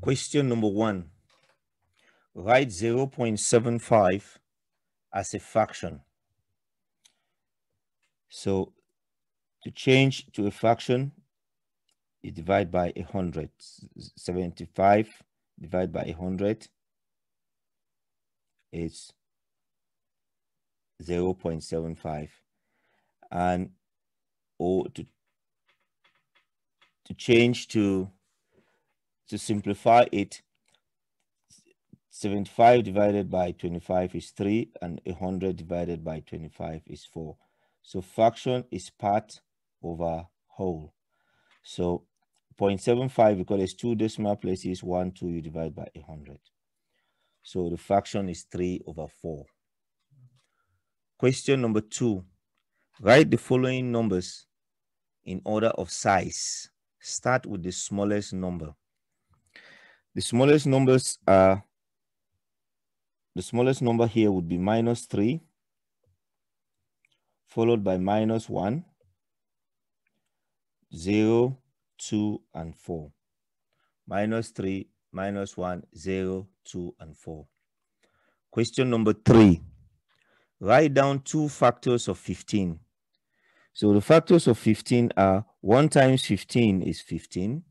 Question number one. Write 0.75 as a fraction. So to change to a fraction, you divide by 100. 75 divided by 100 is 0 0.75 and or to to change to to simplify it 75 divided by 25 is 3 and 100 divided by 25 is 4 so fraction is part over whole. So 0.75 because there's two decimal places 1 2 you divide by 100 so the fraction is 3 over 4 question number 2 write the following numbers in order of size. Start with the smallest number the smallest numbers are the smallest number here would be minus 3 followed by minus 1 0 2 and 4 minus 3 minus 1 0 2 and 4 question number 3 write down two factors of 15 so the factors of 15 are 1 times 15 is 15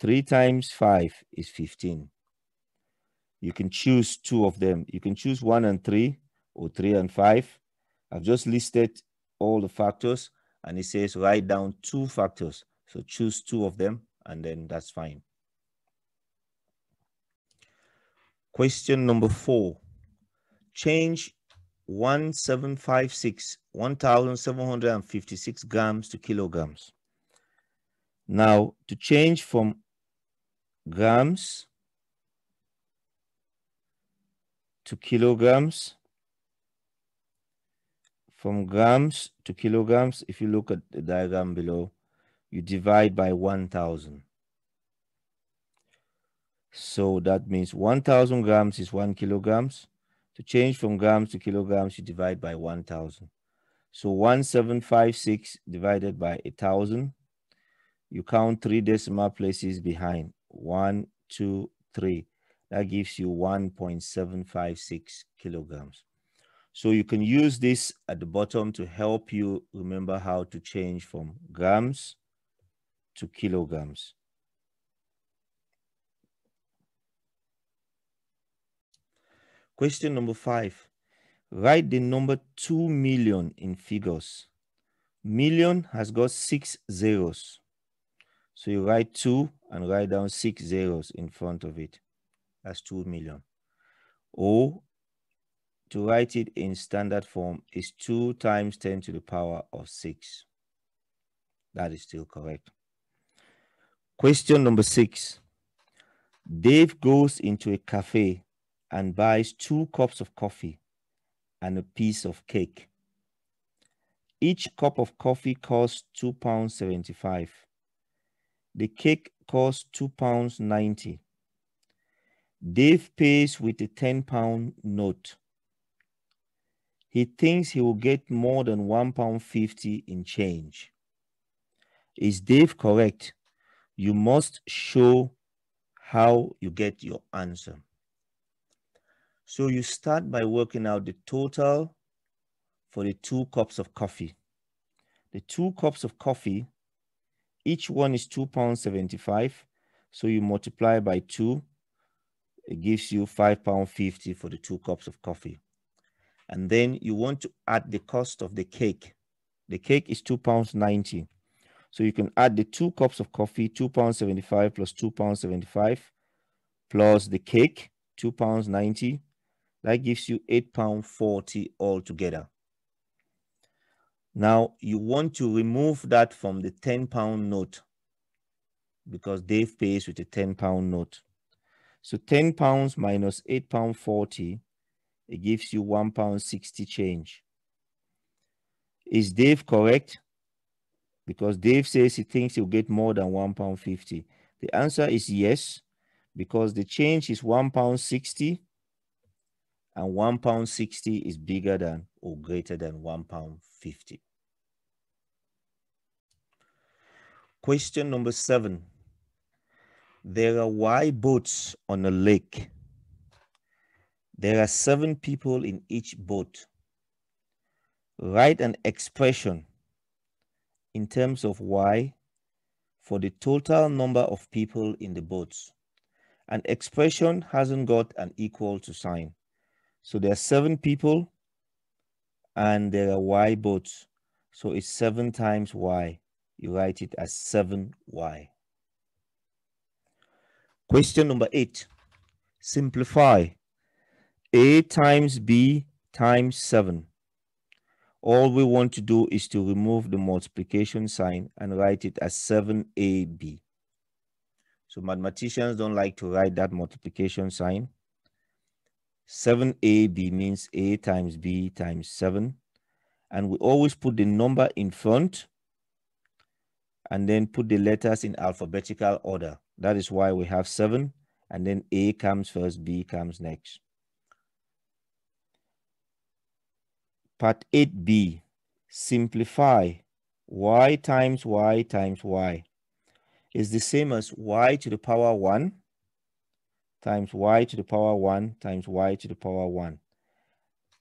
3 times 5 is 15. You can choose two of them. You can choose 1 and 3 or 3 and 5. I've just listed all the factors and it says write down two factors. So choose two of them and then that's fine. Question number four. Change 1756, 1756 grams to kilograms. Now, to change from grams to kilograms. From grams to kilograms, if you look at the diagram below, you divide by 1,000. So that means 1,000 grams is 1 kilograms. To change from grams to kilograms, you divide by 1,000. So 1756 divided by 1,000. You count three decimal places behind one, two, three. That gives you 1.756 kilograms. So you can use this at the bottom to help you remember how to change from grams to kilograms. Question number five. Write the number 2 million in figures. Million has got six zeros. So you write 2 and write down six zeros in front of it. That's 2 million. Or to write it in standard form is 2 times 10 to the power of 6. That is still correct. Question number 6. Dave goes into a cafe and buys two cups of coffee and a piece of cake. Each cup of coffee costs £2.75. The cake costs £2.90. Dave pays with a 10 pound note. He thinks he will get more than £1.50 in change. Is Dave correct? You must show how you get your answer. So you start by working out the total for the two cups of coffee. The two cups of coffee each one is two pounds 75. So you multiply by two, it gives you five pound 50 for the two cups of coffee. And then you want to add the cost of the cake. The cake is two pounds 90. So you can add the two cups of coffee, two pounds 75 plus two pounds 75 plus the cake, two pounds 90. That gives you eight pound 40 altogether. Now you want to remove that from the 10 pound note because Dave pays with a 10 pound note. So 10 pounds minus 8 pound 40, it gives you 1 pound 60 change. Is Dave correct? Because Dave says he thinks he'll get more than 1 pound 50. The answer is yes, because the change is 1 pound 60 and 1 pound 60 is bigger than or greater than 1 pound 50. Question number seven. There are Y boats on a lake. There are seven people in each boat. Write an expression in terms of Y for the total number of people in the boats. An expression hasn't got an equal to sign. So there are seven people and there are Y boats. So it's seven times Y. You write it as 7Y. Question number eight. Simplify. A times B times 7. All we want to do is to remove the multiplication sign and write it as 7AB. So mathematicians don't like to write that multiplication sign. 7AB means A times B times 7. And we always put the number in front and then put the letters in alphabetical order. That is why we have 7 and then A comes first, B comes next. Part 8b, simplify y times y times y is the same as y to the power 1 times y to the power 1 times y to the power 1.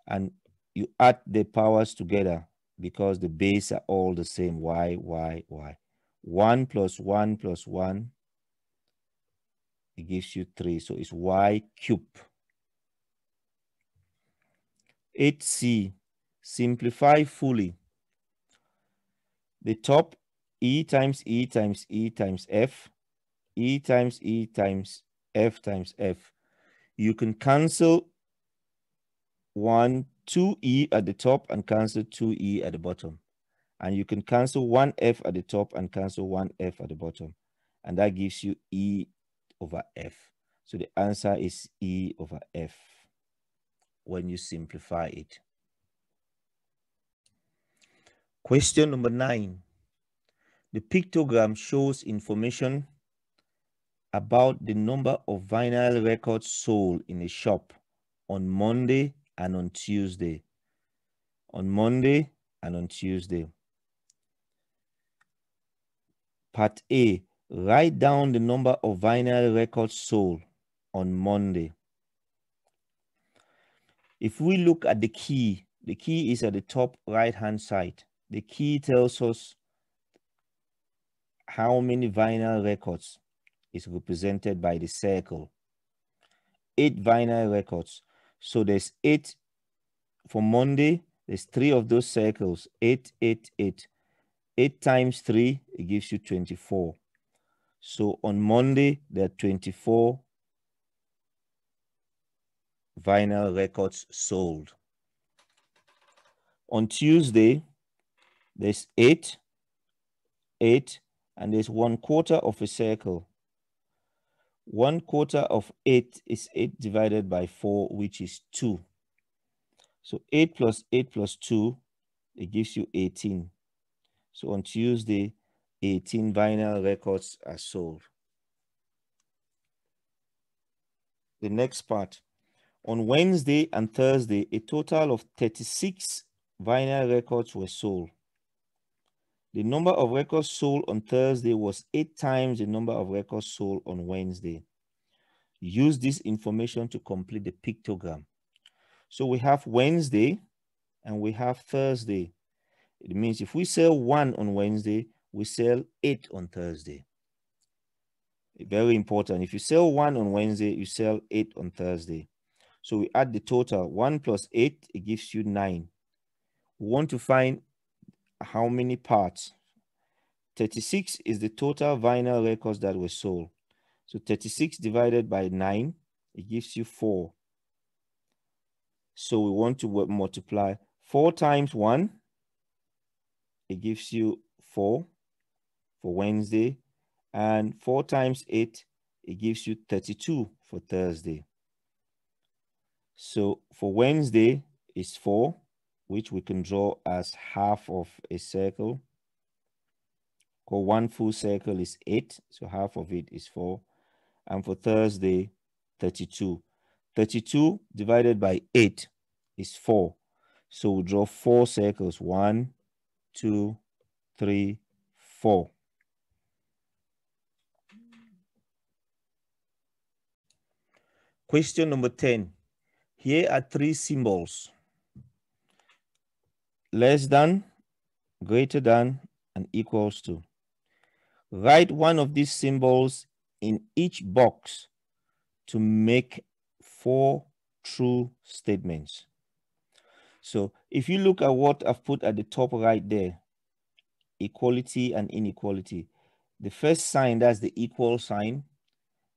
And you add the powers together because the base are all the same, y, y, y. 1 plus 1 plus 1, it gives you 3. So it's y cube. 8c, simplify fully. The top E times E times E times F, E times E times F times F. You can cancel 1, 2E at the top and cancel 2E at the bottom. And you can cancel 1F at the top and cancel 1F at the bottom. And that gives you E over F. So the answer is E over F when you simplify it. Question number nine. The pictogram shows information about the number of vinyl records sold in the shop on Monday and on Tuesday. On Monday and on Tuesday. Part A. Write down the number of vinyl records sold on Monday. If we look at the key, the key is at the top right hand side. The key tells us how many vinyl records is represented by the circle. Eight vinyl records. So there's eight for Monday. There's three of those circles. Eight, eight, eight. Eight times three, it gives you 24. So on Monday, there are 24 vinyl records sold. On Tuesday, there's eight, eight, and there's one quarter of a circle. One quarter of eight is eight divided by four, which is two. So eight plus eight plus two, it gives you 18. So on Tuesday, 18 vinyl records are sold. The next part. On Wednesday and Thursday, a total of 36 vinyl records were sold. The number of records sold on Thursday was eight times the number of records sold on Wednesday. Use this information to complete the pictogram. So we have Wednesday and we have Thursday. It means if we sell one on Wednesday, we sell eight on Thursday. Very important. If you sell one on Wednesday, you sell eight on Thursday. So we add the total. One plus eight, it gives you nine. We want to find how many parts? 36 is the total vinyl records that were sold. So 36 divided by 9, it gives you 4. So we want to multiply 4 times 1, it gives you 4 for Wednesday. And 4 times 8, it gives you 32 for Thursday. So for Wednesday is 4 which we can draw as half of a circle. Because one full circle is 8, so half of it is 4. And for Thursday, 32. 32 divided by 8 is 4. So we draw four circles. One, two, three, four. Question number 10. Here are three symbols. Less than, greater than, and equals to. Write one of these symbols in each box to make four true statements. So if you look at what I've put at the top right there, equality and inequality, the first sign, that's the equal sign.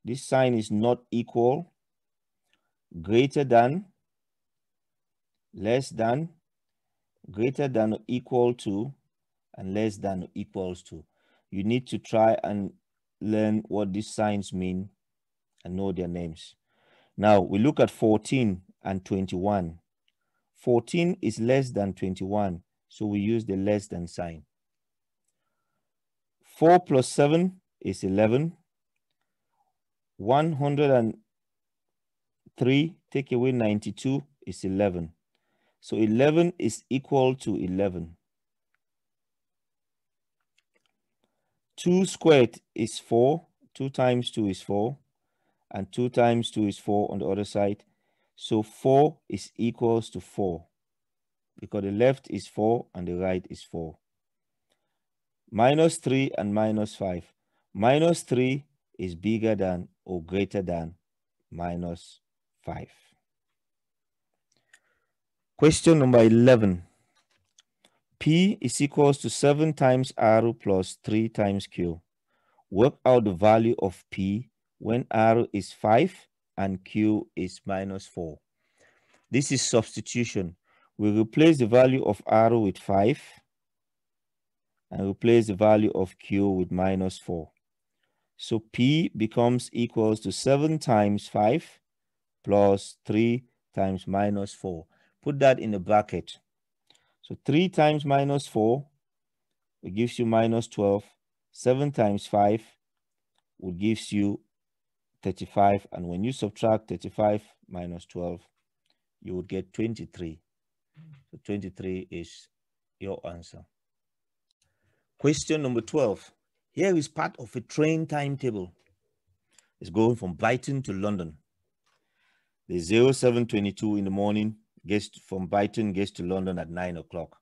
This sign is not equal, greater than, less than, greater than or equal to, and less than or equals to. You need to try and learn what these signs mean and know their names. Now we look at 14 and 21. 14 is less than 21, so we use the less than sign. 4 plus 7 is 11. 103, take away 92 is 11. So 11 is equal to 11. 2 squared is 4. 2 times 2 is 4. And 2 times 2 is 4 on the other side. So 4 is equals to 4. Because the left is 4 and the right is 4. Minus 3 and minus 5. Minus 3 is bigger than or greater than minus 5. Question number 11. P is equals to 7 times R plus 3 times Q. Work out the value of P when R is 5 and Q is minus 4. This is substitution. We replace the value of R with 5 and replace the value of Q with minus 4. So P becomes equals to 7 times 5 plus 3 times minus 4. Put that in the bracket. So 3 times minus 4 it gives you minus 12. 7 times 5 would gives you 35. And when you subtract 35 minus 12, you would get 23. So 23 is your answer. Question number 12. Here is part of a train timetable. It's going from Brighton to London. The 0722 in the morning gets from Brighton gets to London at 9 o'clock.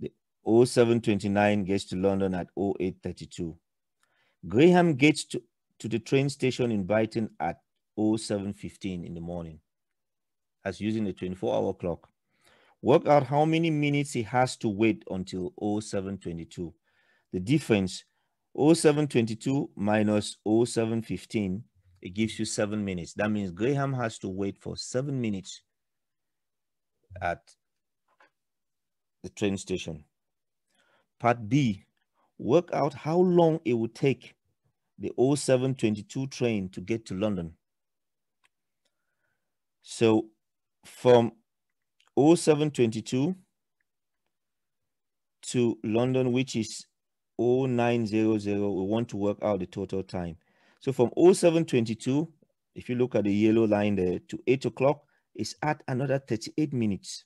The 0729 gets to London at 0832. Graham gets to, to the train station in Brighton at 0715 in the morning. As using the 24 hour clock. Work out how many minutes he has to wait until 0722. The difference 0722 minus 0715, it gives you seven minutes. That means Graham has to wait for seven minutes at the train station. Part B, work out how long it would take the 0722 train to get to London. So from 0722 to London, which is 0900, we want to work out the total time. So from 0722, if you look at the yellow line there to 8 o'clock, is add another 38 minutes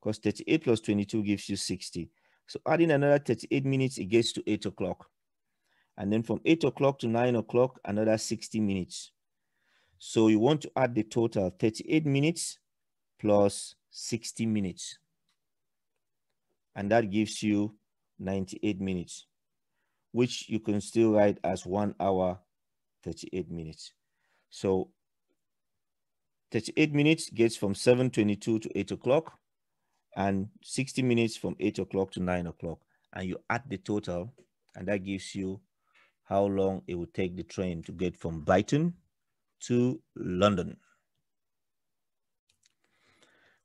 because 38 plus 22 gives you 60. So adding another 38 minutes, it gets to 8 o'clock. And then from 8 o'clock to 9 o'clock, another 60 minutes. So you want to add the total 38 minutes plus 60 minutes. And that gives you 98 minutes, which you can still write as 1 hour 38 minutes. So 38 minutes gets from 7.22 to 8 o'clock and 60 minutes from 8 o'clock to 9 o'clock. And you add the total and that gives you how long it would take the train to get from Brighton to London.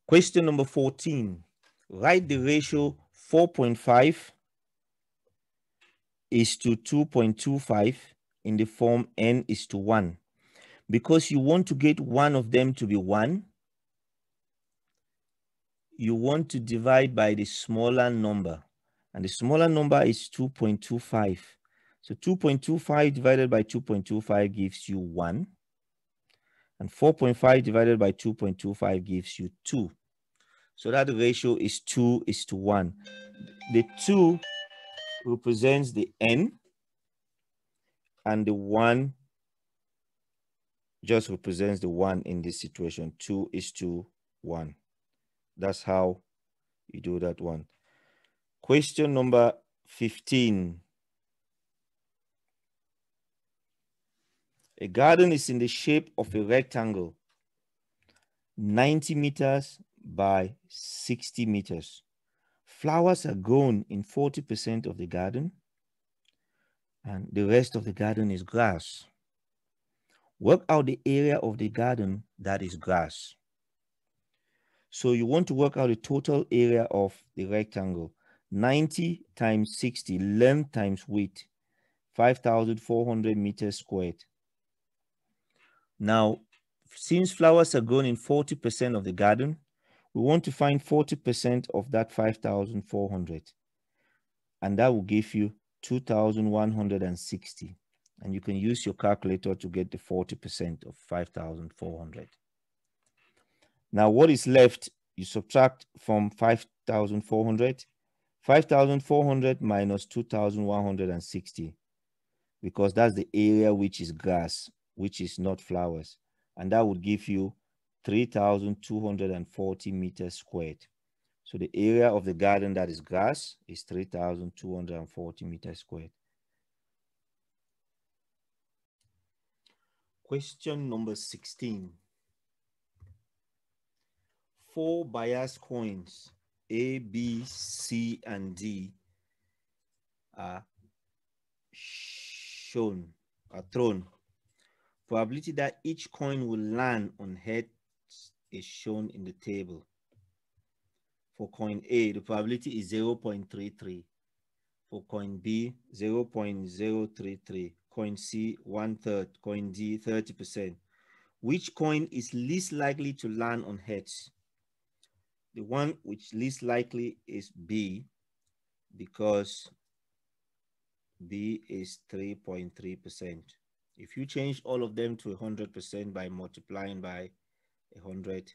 Question number 14. Write the ratio 4.5 is to 2.25 in the form n is to 1 because you want to get one of them to be 1, you want to divide by the smaller number. And the smaller number is 2.25. So 2.25 divided by 2.25 gives you 1. And 4.5 divided by 2.25 gives you 2. So that ratio is 2 is to 1. The 2 represents the n, and the 1 just represents the one in this situation. Two is to one. That's how you do that one. Question number 15. A garden is in the shape of a rectangle, 90 meters by 60 meters. Flowers are grown in 40% of the garden, and the rest of the garden is grass. Work out the area of the garden that is grass. So you want to work out the total area of the rectangle. 90 times 60, length times width, 5,400 meters squared. Now, since flowers are grown in 40% of the garden, we want to find 40% of that 5,400. And that will give you 2,160. And you can use your calculator to get the 40% of 5,400. Now, what is left? You subtract from 5,400. 5,400 minus 2,160 because that's the area which is grass, which is not flowers. And that would give you 3,240 meters squared. So the area of the garden that is grass is 3,240 meters squared. Question number 16 four bias coins, A, B, C, and D, are shown, are thrown. Probability that each coin will land on heads is shown in the table. For coin A, the probability is 0.33. For coin B, 0.033. Coin C, one third. Coin D, 30%. Which coin is least likely to land on heads? The one which least likely is B because B is 3.3%. If you change all of them to 100% by multiplying by 100,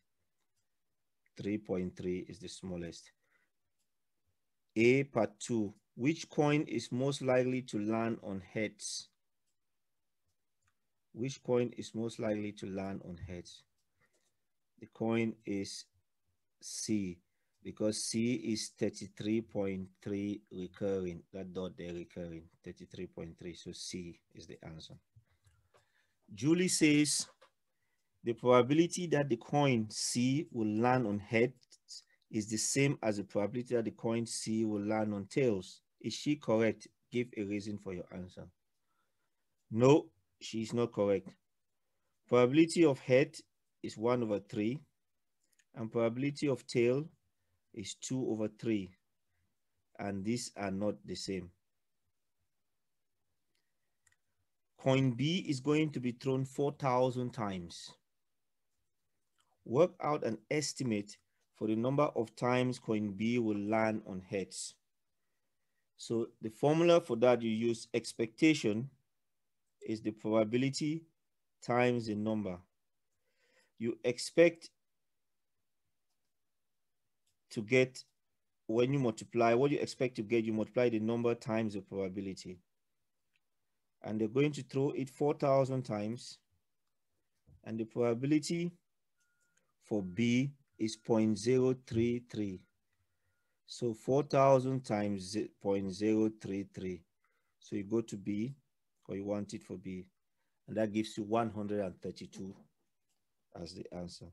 3.3 is the smallest. A part 2. Which coin is most likely to land on heads? Which coin is most likely to land on heads? The coin is C because C is 33.3 recurring. That dot there recurring, 33.3. So C is the answer. Julie says the probability that the coin C will land on heads is the same as the probability that the coin C will land on tails. Is she correct? Give a reason for your answer. No, she is not correct. Probability of head is 1 over 3 and probability of tail is 2 over 3 and these are not the same. Coin B is going to be thrown 4,000 times. Work out an estimate for the number of times coin B will land on heads. So the formula for that you use expectation is the probability times the number. You expect to get when you multiply what you expect to get you multiply the number times the probability. And they're going to throw it 4000 times. And the probability for b is 0.033 so 4000 times eh, 0.033 so you go to b you want it for b and that gives you 132 as the answer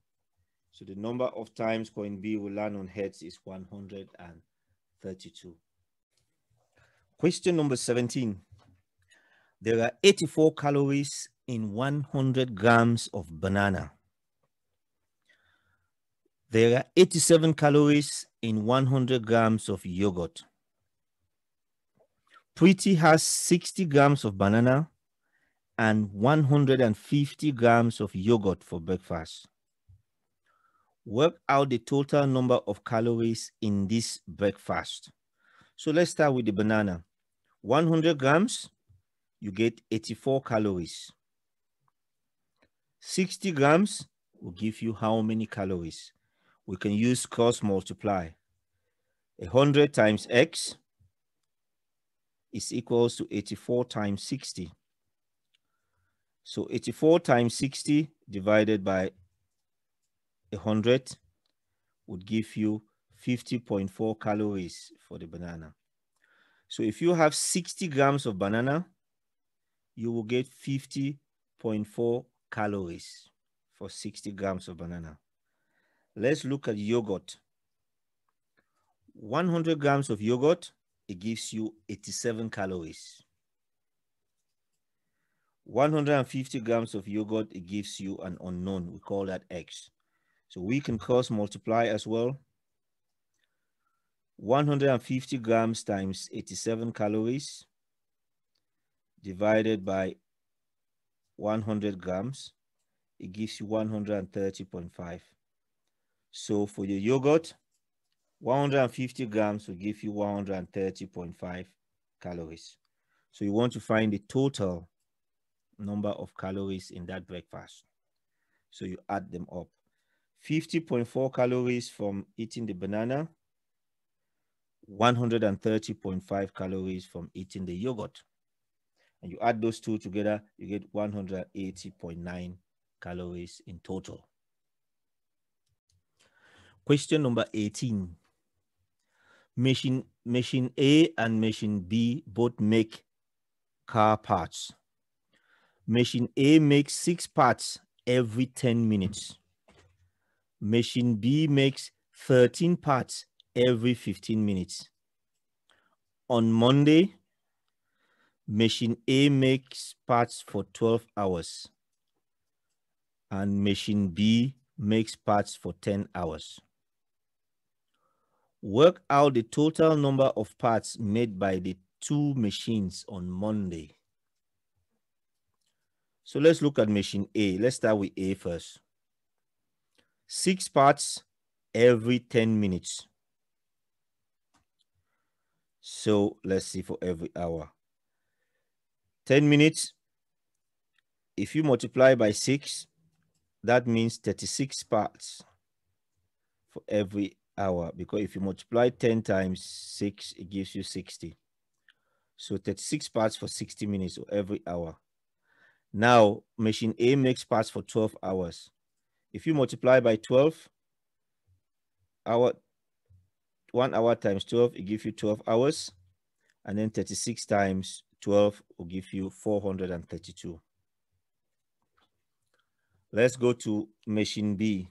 so the number of times coin B will land on heads is 132. Question number 17. There are 84 calories in 100 grams of banana. There are 87 calories in 100 grams of yogurt. Pretty has 60 grams of banana and 150 grams of yogurt for breakfast. Work out the total number of calories in this breakfast. So let's start with the banana. 100 grams, you get 84 calories. 60 grams will give you how many calories? We can use cross multiply. 100 times x is equals to 84 times 60. So 84 times 60 divided by 100 would give you 50.4 calories for the banana. So if you have 60 grams of banana, you will get 50.4 calories for 60 grams of banana. Let's look at yogurt. 100 grams of yogurt, it gives you 87 calories. 150 grams of yogurt, it gives you an unknown. We call that X. So we can cross multiply as well. 150 grams times 87 calories divided by 100 grams, it gives you 130.5. So for your yogurt, 150 grams will give you 130.5 calories. So you want to find the total number of calories in that breakfast. So you add them up. 50.4 calories from eating the banana, 130.5 calories from eating the yogurt. And you add those two together, you get 180.9 calories in total. Question number 18. Machine, machine A and machine B both make car parts. Machine A makes six parts every 10 minutes. Machine B makes 13 parts every 15 minutes. On Monday, machine A makes parts for 12 hours and machine B makes parts for 10 hours. Work out the total number of parts made by the two machines on Monday. So let's look at machine A. Let's start with A first. Six parts every 10 minutes. So let's see for every hour. 10 minutes. If you multiply by 6, that means 36 parts for every hour. Because if you multiply 10 times 6, it gives you 60. So 36 parts for 60 minutes or every hour. Now, machine A makes parts for 12 hours. If you multiply by 12, hour, one hour times 12, it gives you 12 hours. And then 36 times 12 will give you 432. Let's go to machine B.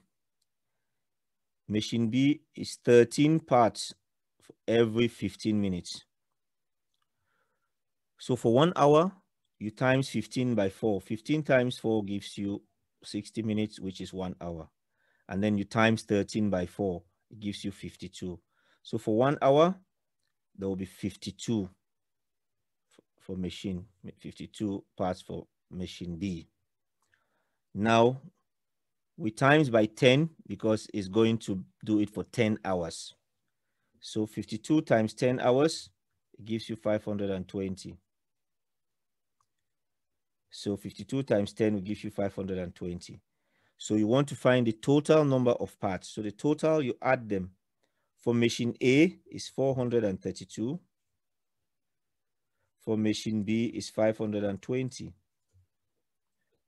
Machine B is 13 parts every 15 minutes. So for one hour, you times 15 by 4. 15 times 4 gives you 60 minutes, which is one hour. And then you times 13 by 4, it gives you 52. So for one hour, there will be 52 for machine, 52 parts for machine B. Now, we times by 10 because it's going to do it for 10 hours. So 52 times 10 hours, gives you 520. So 52 times 10 will give you 520. So you want to find the total number of parts. So the total, you add them. For machine A is 432. For machine B is 520.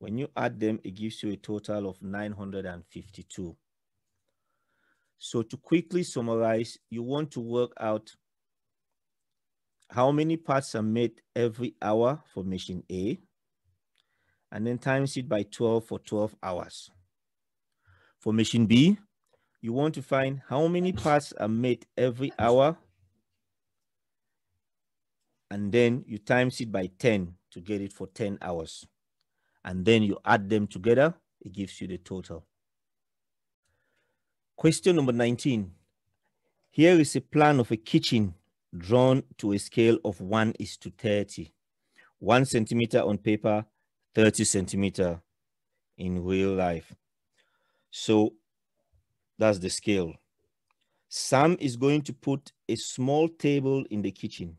When you add them, it gives you a total of 952. So to quickly summarize, you want to work out how many parts are made every hour for machine A and then times it by 12 for 12 hours. For machine B, you want to find how many parts are made every hour and then you times it by 10 to get it for 10 hours. And then you add them together, it gives you the total. Question number 19. Here is a plan of a kitchen drawn to a scale of 1 is to 30. 1 centimeter on paper 30 centimeter in real life. So that's the scale. Sam is going to put a small table in the kitchen.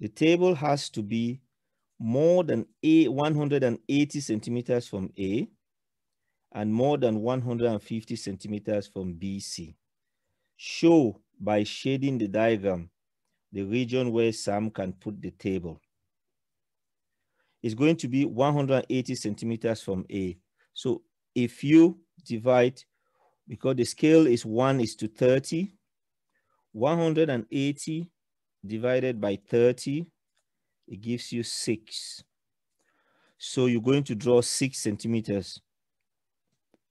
The table has to be more than a 180 centimeters from A and more than 150 centimeters from BC. Show by shading the diagram the region where Sam can put the table. is going to be 180 centimeters from A. So if you divide, because the scale is 1 is to 30, 180 divided by 30, it gives you 6. So you're going to draw 6 centimeters.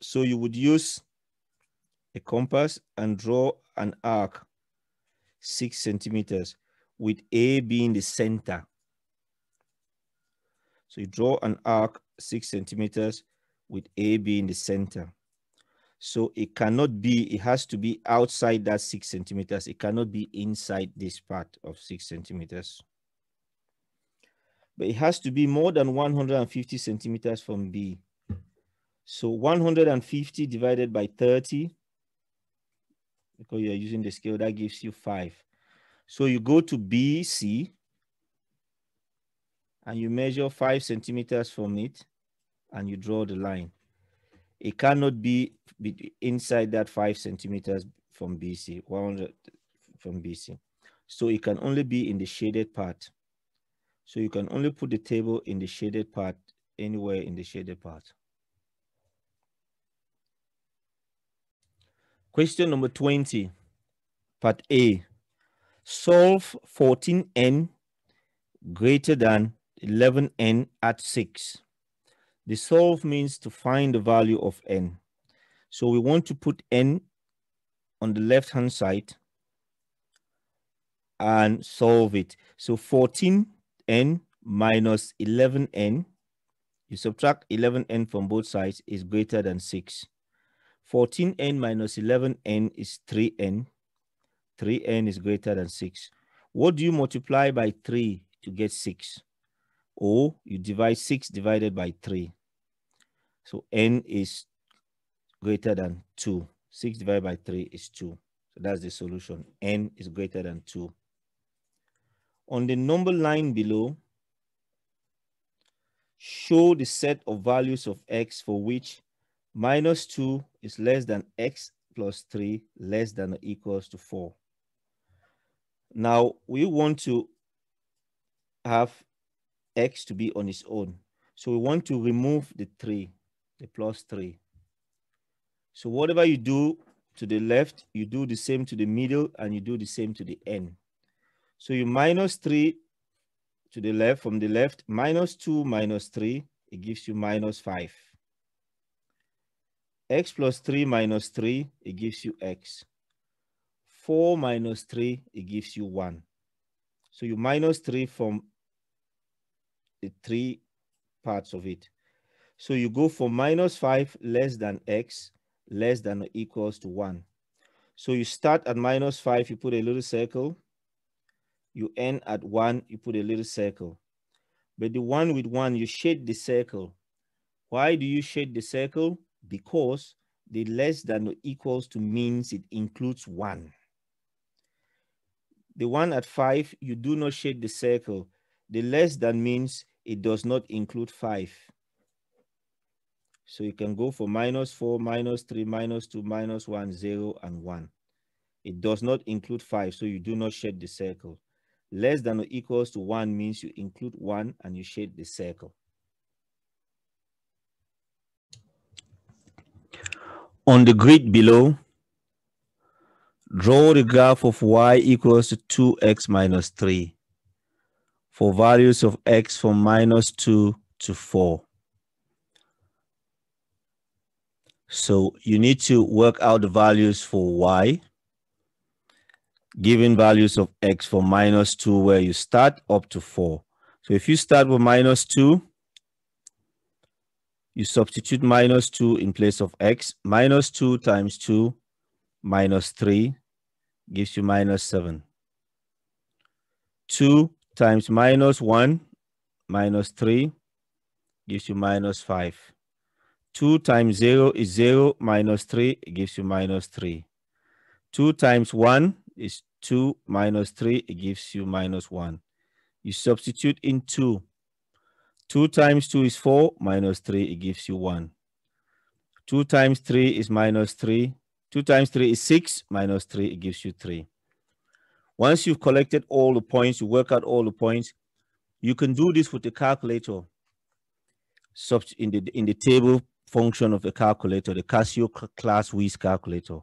So you would use a compass and draw an arc 6 centimeters with A being the center. So you draw an arc 6 centimeters with A being the center. So it cannot be, it has to be outside that 6 centimeters. It cannot be inside this part of 6 centimeters. But it has to be more than 150 centimeters from B. So 150 divided by 30, because you're using the scale, that gives you 5. So you go to BC and you measure 5 centimeters from it and you draw the line. It cannot be inside that 5 centimeters from BC, 100 from BC. So it can only be in the shaded part. So you can only put the table in the shaded part, anywhere in the shaded part. Question number 20, part A. Solve 14n greater than 11n at 6. The solve means to find the value of n. So we want to put n on the left-hand side and solve it. So 14n minus 11n, you subtract 11n from both sides is greater than 6. 14n minus 11n is 3n. 3n is greater than 6. What do you multiply by 3 to get 6? Or you divide 6 divided by 3. So n is greater than 2. 6 divided by 3 is 2. So that's the solution. n is greater than 2. On the number line below, show the set of values of x for which minus 2 is less than x plus 3 less than or equals to 4. Now we want to have x to be on its own. So we want to remove the 3, the plus 3. So whatever you do to the left, you do the same to the middle and you do the same to the end. So you minus 3 to the left from the left, minus 2 minus 3, it gives you minus 5 x plus 3 minus 3, it gives you x. 4 minus 3, it gives you 1. So you minus 3 from the three parts of it. So you go for minus 5 less than x less than or equals to 1. So you start at minus 5, you put a little circle. You end at 1, you put a little circle. But the one with 1, you shade the circle. Why do you shade the circle? because the less than or equals to means it includes one. The one at five, you do not shade the circle. The less than means it does not include five. So you can go for minus four, minus three, minus two, minus one, zero, and one. It does not include five, so you do not shade the circle. Less than or equals to one means you include one and you shade the circle. On the grid below, draw the graph of y equals to 2x minus 3 for values of x from minus 2 to 4. So you need to work out the values for y, given values of x from minus 2 where you start up to 4. So if you start with minus 2, you substitute minus 2 in place of x. Minus 2 times 2 minus 3 gives you minus 7. 2 times minus 1 minus 3 gives you minus 5. 2 times 0 is 0 minus 3 gives you minus 3. 2 times 1 is 2 minus 3 it gives you minus 1. You substitute in 2 2 times 2 is 4, minus 3, it gives you 1. 2 times 3 is minus 3. 2 times 3 is 6, minus 3, it gives you 3. Once you've collected all the points, you work out all the points, you can do this with the calculator. in the in the table function of the calculator, the Casio ClassWiz calculator.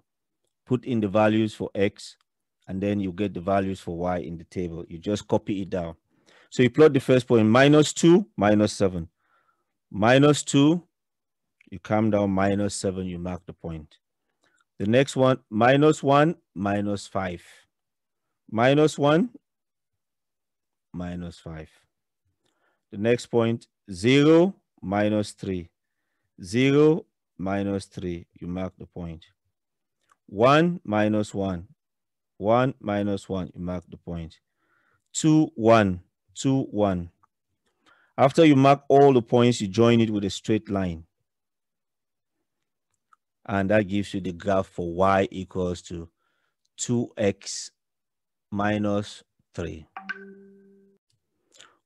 Put in the values for X and then you get the values for Y in the table. You just copy it down. So you plot the first point, minus 2, minus 7. Minus 2, you come down, minus 7, you mark the point. The next one, minus 1, minus 5. Minus 1, minus 5. The next point, 0, minus 3. 0, minus 3. You mark the point. 1, minus 1. 1, minus 1. You mark the point. 2, 1. 2, 1. After you mark all the points, you join it with a straight line. And that gives you the graph for y equals to 2x minus 3.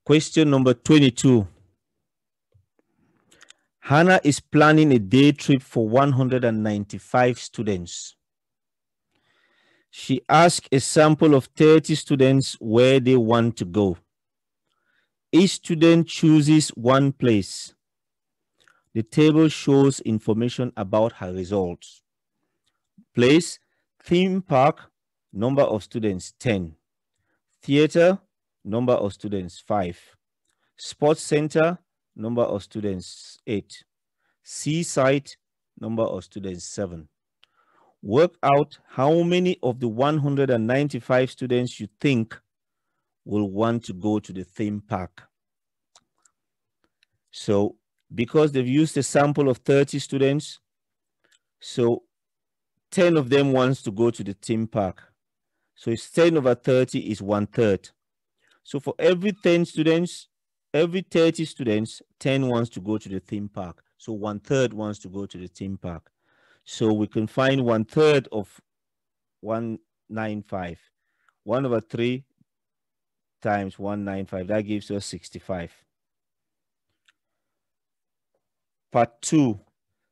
Question number 22. Hannah is planning a day trip for 195 students. She asked a sample of 30 students where they want to go. Each student chooses one place. The table shows information about her results. Place, theme park, number of students 10. Theater, number of students 5. Sports center, number of students 8. Seaside, number of students 7. Work out how many of the 195 students you think will want to go to the theme park. So because they've used a sample of 30 students, so 10 of them wants to go to the theme park. So it's 10 over 30 is one third. So for every 10 students, every 30 students, 10 wants to go to the theme park. So one third wants to go to the theme park. So we can find one third of 195. 1 over 3 times 195, that gives us 65. Part 2,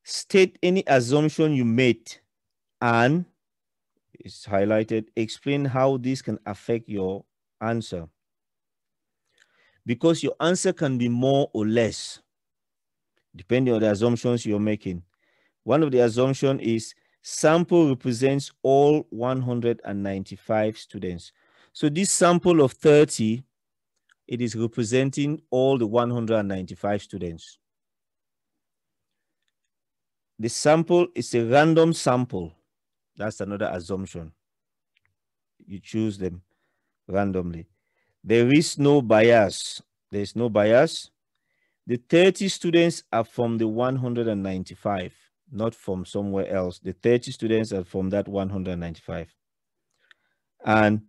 state any assumption you made and it's highlighted, explain how this can affect your answer. Because your answer can be more or less, depending on the assumptions you're making. One of the assumptions is sample represents all 195 students. So this sample of 30, it is representing all the 195 students. The sample is a random sample. That's another assumption. You choose them randomly. There is no bias. There is no bias. The 30 students are from the 195, not from somewhere else. The 30 students are from that 195. And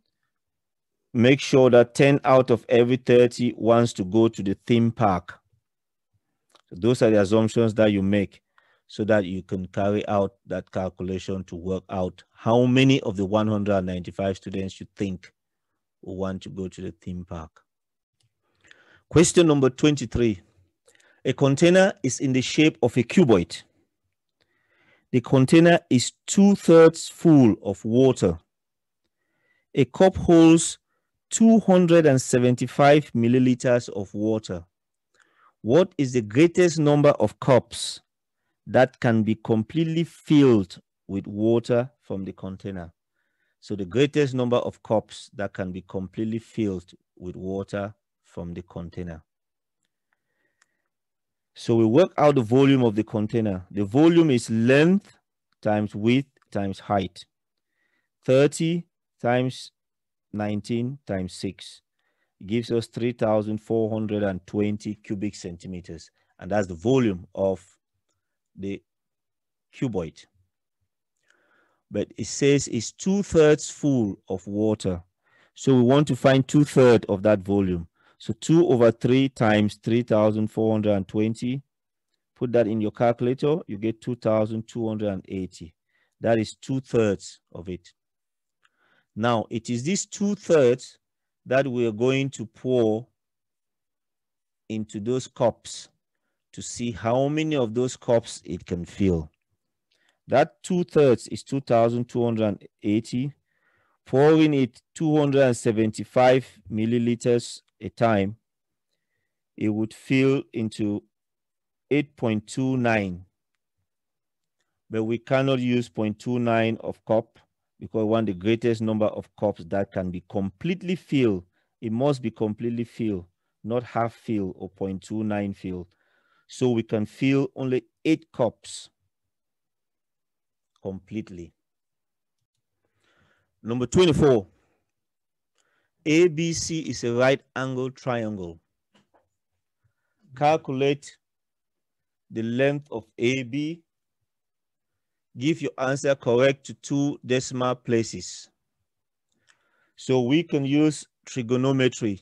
make sure that 10 out of every 30 wants to go to the theme park. So those are the assumptions that you make so that you can carry out that calculation to work out how many of the 195 students you think will want to go to the theme park. Question number 23. A container is in the shape of a cuboid. The container is two thirds full of water. A cup holds 275 milliliters of water. What is the greatest number of cups that can be completely filled with water from the container? So the greatest number of cups that can be completely filled with water from the container. So we work out the volume of the container. The volume is length times width times height. 30 times 19 times 6 gives us 3,420 cubic centimeters. And that's the volume of the cuboid. But it says it's two thirds full of water. So we want to find two thirds of that volume. So 2 over 3 times 3,420. Put that in your calculator. You get 2,280. That is two thirds of it. Now, it is these two thirds that we are going to pour into those cups to see how many of those cups it can fill. That two thirds is 2,280. Pouring it 275 milliliters a time, it would fill into 8.29. But we cannot use 0.29 of cup because we want the greatest number of cups that can be completely filled. It must be completely filled, not half filled or 0.29 filled. So we can fill only eight cups completely. Number 24. ABC is a right angle triangle. Calculate the length of AB. Give your answer correct to two decimal places. So we can use trigonometry.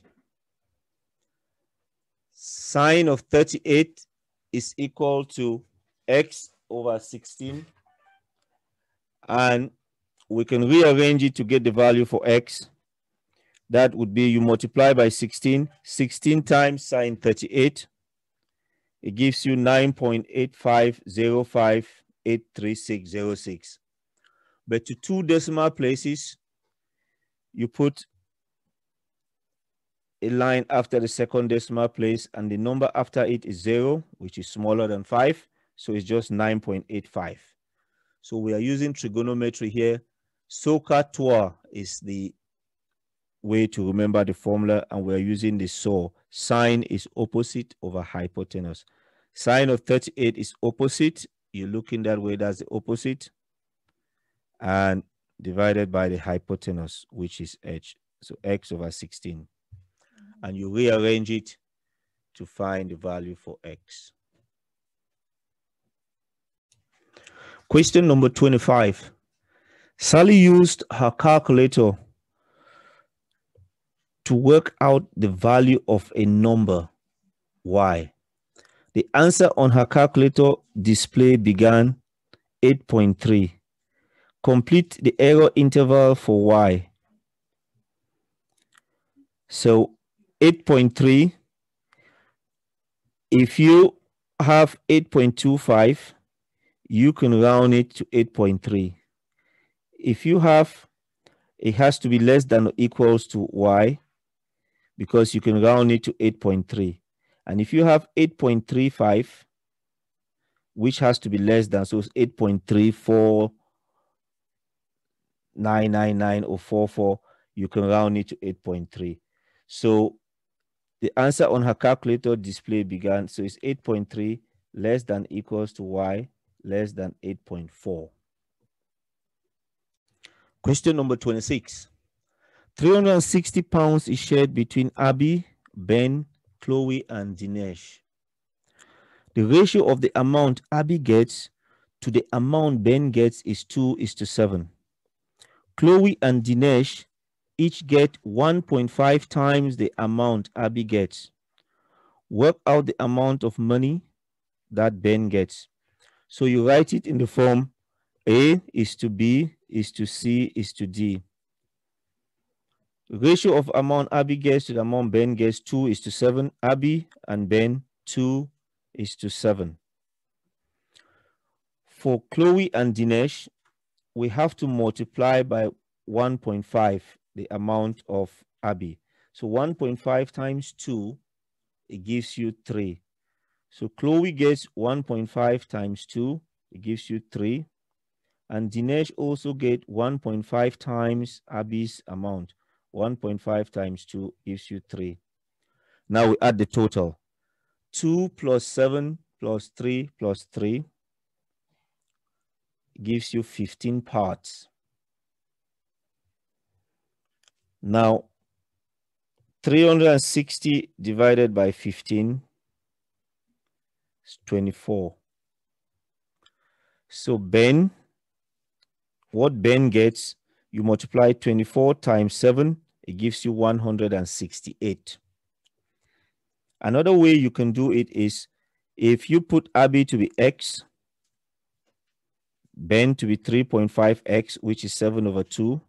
Sine of 38 is equal to x over 16. And we can rearrange it to get the value for x. That would be you multiply by 16, 16 times sine 38. It gives you 9.850583606. But to two decimal places, you put a line after the second decimal place and the number after it is zero, which is smaller than five. So it's just 9.85. So we are using trigonometry here. SOHCAHTOA is the way to remember the formula and we're using the SOH. Sine is opposite over hypotenuse. Sine of 38 is opposite. You're looking that way, that's the opposite. And divided by the hypotenuse, which is h. So x over 16. Mm-hmm. And you rearrange it to find the value for x. Question number 25. Sally used her calculator to work out the value of a number y. The answer on her calculator display began 8.3. Complete the error interval for y. So 8.3, if you have 8.25, you can round it to 8.3. If you have, it has to be less than or equals to y, because you can round it to 8.3. And if you have 8.35, which has to be less than, so it's 8.34999 or 44, you can round it to 8.3. So the answer on her calculator display began, so it's 8.3 less than equals to y less than 8.4. Question number 26. 360 pounds is shared between Abby, Ben, Chloe, and Dinesh. The ratio of the amount Abby gets to the amount Ben gets is 2 is to 7. Chloe and Dinesh each get 1.5 times the amount Abby gets. Work out the amount of money that Ben gets. So you write it in the form A is to B is to C is to D ratio of amount Abby gets to the amount Ben gets 2 is to 7. Abby and Ben 2 is to 7. For Chloe and Dinesh, we have to multiply by 1.5 the amount of Abby. So 1.5 times 2, it gives you 3. So Chloe gets 1.5 times 2, it gives you 3. And Dinesh also get 1.5 times Abby's amount. 1.5 times 2 gives you 3. Now we add the total. 2 plus 7 plus 3 plus 3 gives you 15 parts. Now, 360 divided by 15 is 24. So Ben, what Ben gets, you multiply 24 times 7 it gives you 168. Another way you can do it is if you put Abby to be x, Ben to be 3.5x, which is 7 over 2,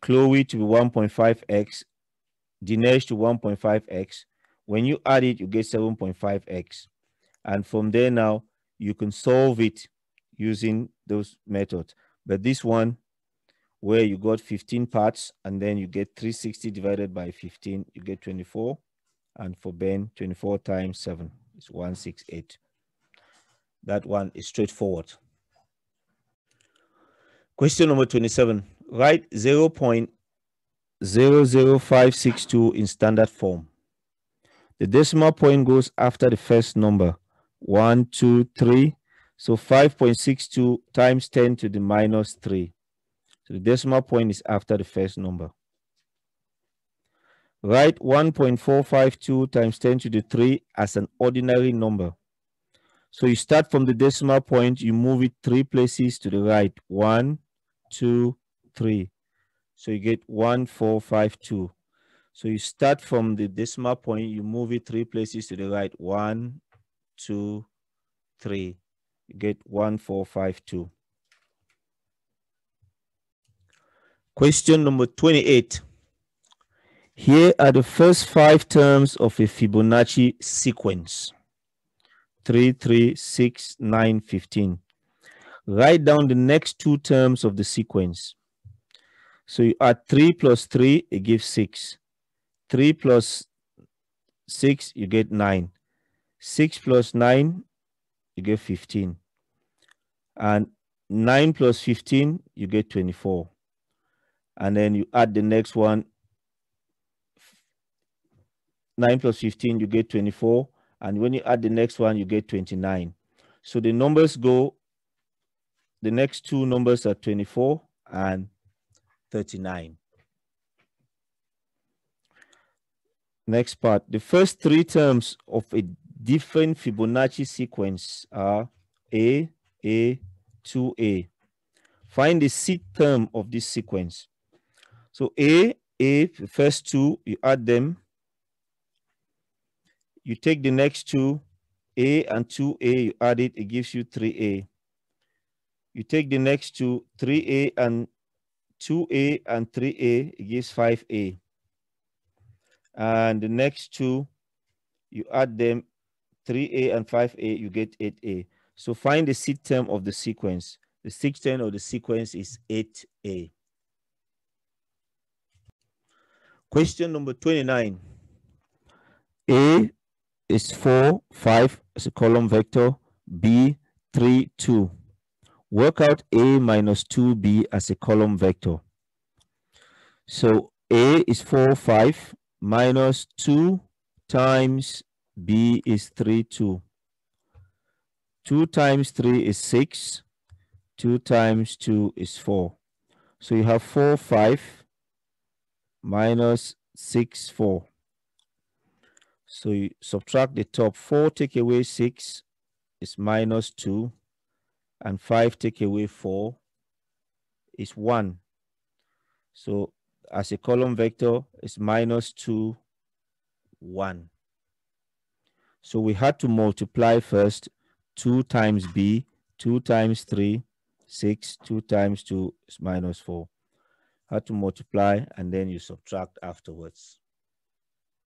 Chloe to be 1.5x, Dinesh to 1.5x. When you add it, you get 7.5x. And from there now, you can solve it using those methods. But this one, where you got 15 parts and then you get 360 divided by 15, you get 24. And for Ben, 24 times 7 is 168. That one is straightforward. Question number 27. Write 0 0.00562 in standard form. The decimal point goes after the first number. 1, 2, 3. So 5.62 times 10 to the minus 3. So the decimal point is after the first number. Write 1.452 times 10 to the 3 as an ordinary number. So you start from the decimal point, you move it three places to the right. One, two, three. So you get 1452. So you start from the decimal point, you move it three places to the right. One, two, three. You get 1452. Question number 28. Here are the first five terms of a Fibonacci sequence. 3, 3, 6, 9, 15. Write down the next two terms of the sequence. So you add 3 plus 3, it gives 6. 3 plus 6, you get 9. 6 plus 9, you get 15. And 9 plus 15, you get 24. And then you add the next one, 9 plus 15, you get 24. And when you add the next one, you get 29. So the numbers go, the next two numbers are 24 and 39. Next part, the first three terms of a different Fibonacci sequence are A, A, 2A. Find the seed term of this sequence. So A, A, first two, you add them, you take the next two, A and 2A, you add it, it gives you 3A. You take the next two, 3A and 2A and 3A, it gives 5A. And the next two, you add them, 3A and 5A, you get 8A. So find the seed term of the sequence. The sixth term of the sequence is 8A. Question number 29. A is 4, 5 as a column vector, B, 3, 2. Work out A minus 2B as a column vector. So A is 4, 5 minus 2 times B is 3, 2. 2 times 3 is 6. 2 times 2 is 4. So you have 4, 5 minus 6, 4. So you subtract the top 4, take away 6 is minus 2. And 5 take away 4 is 1. So as a column vector, it's minus 2, 1. So we had to multiply first 2 times b, 2 times 3, 6, 2 times 2 is minus 4. Had to multiply and then you subtract afterwards.